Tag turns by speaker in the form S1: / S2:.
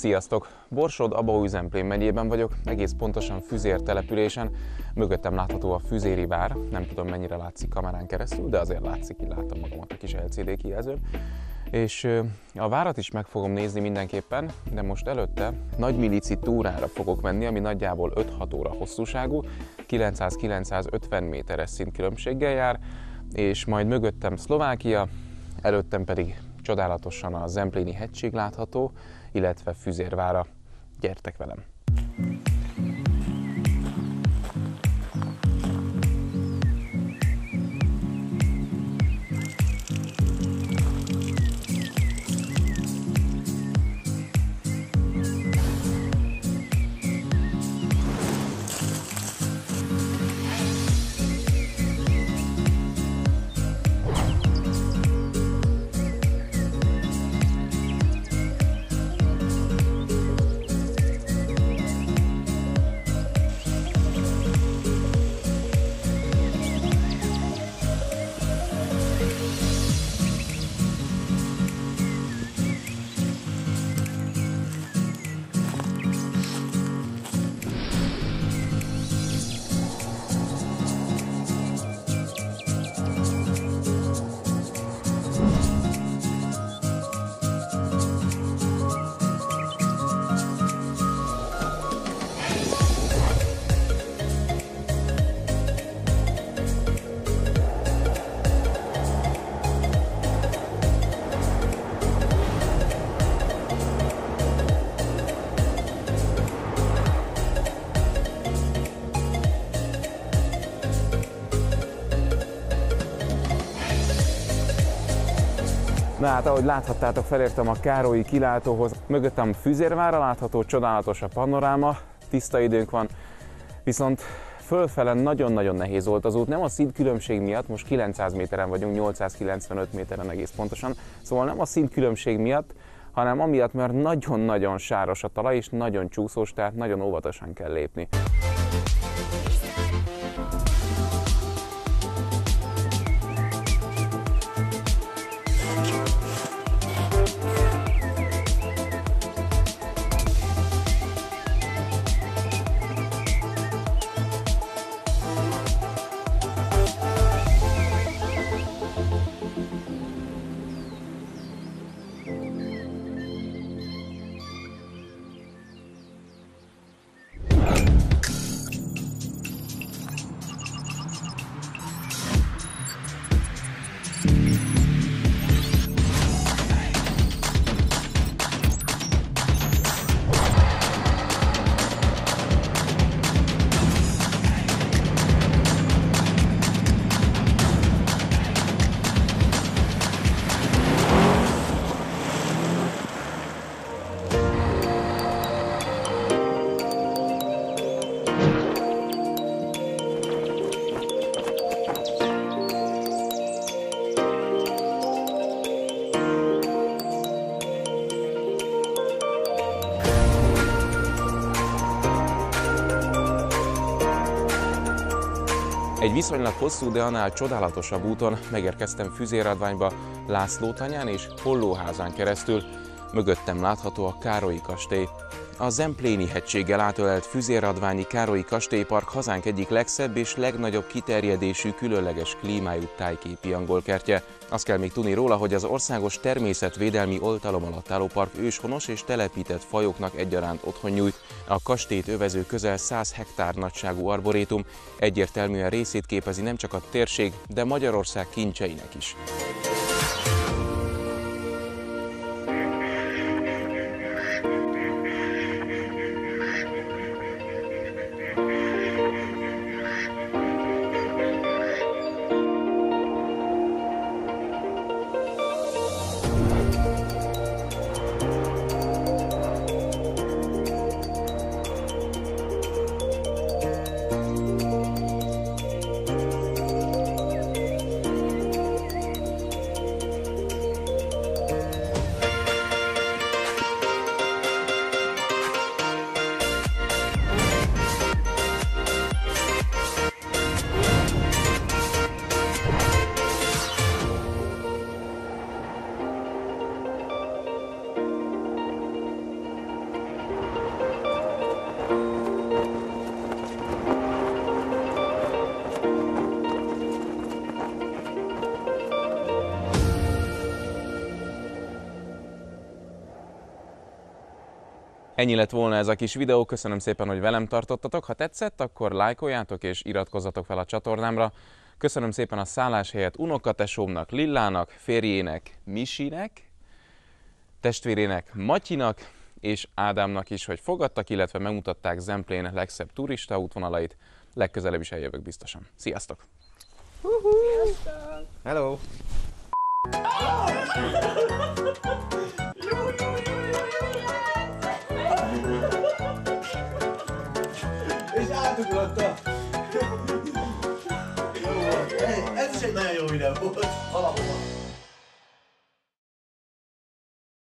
S1: Sziasztok! Borsod, Abaúj Zemplén megyében vagyok, egész pontosan Füzér településen. Mögöttem látható a Füzéri vár, nem tudom mennyire látszik kamerán keresztül, de azért látszik, így látom magamat a kis LCD kijelzőn. És a várat is meg fogom nézni mindenképpen, de most előtte nagy milici túrára fogok menni, ami nagyjából 5-6 óra hosszúságú, 900-950 méteres szintkülönbséggel jár, és majd mögöttem Szlovákia, előttem pedig csodálatosan a Zempléni hegység látható, illetve Füzérvára. Gyertek velem! Na hát, ahogy láthattátok, felértem a Károlyi kilátóhoz. Mögöttem Füzérvára látható, csodálatos a panoráma, tiszta időnk van, viszont fölfele nagyon-nagyon nehéz volt az út, nem a szintkülönbség miatt, most 900 méteren vagyunk, 895 méteren egész pontosan, szóval nem a szintkülönbség miatt, hanem amiatt, mert nagyon-nagyon sáros a talaj, és nagyon csúszós, tehát nagyon óvatosan kell lépni. Egy viszonylag hosszú, de annál csodálatosabb úton megérkeztem Füzéradványba László tanyán és Hollóházán keresztül. Mögöttem látható a Károlyi kastély. A Zempléni hegységgel átölelt Füzéradványi Károlyi kastélypark hazánk egyik legszebb és legnagyobb kiterjedésű, különleges klímájú tájképi angolkertje. Azt kell még tudni róla, hogy az országos természetvédelmi oltalom alatt álló park őshonos és telepített fajoknak egyaránt otthon nyújt. A kastélyt övező közel 100 hektár nagyságú arborétum egyértelműen részét képezi nem csak a térség, de Magyarország kincseinek is. Ennyi lett volna ez a kis videó, köszönöm szépen, hogy velem tartottatok. Ha tetszett, akkor lájkoljátok és iratkozzatok fel a csatornámra. Köszönöm szépen a szálláshelyet unokatesómnak, Lillának, férjének, Misinek, testvérének, Matyinak és Ádámnak is, hogy fogadtak, illetve megmutatták Zemplén legszebb turista útvonalait. Legközelebb is eljövök biztosan. Sziasztok!
S2: Hello!
S3: És Ez is egy nagyon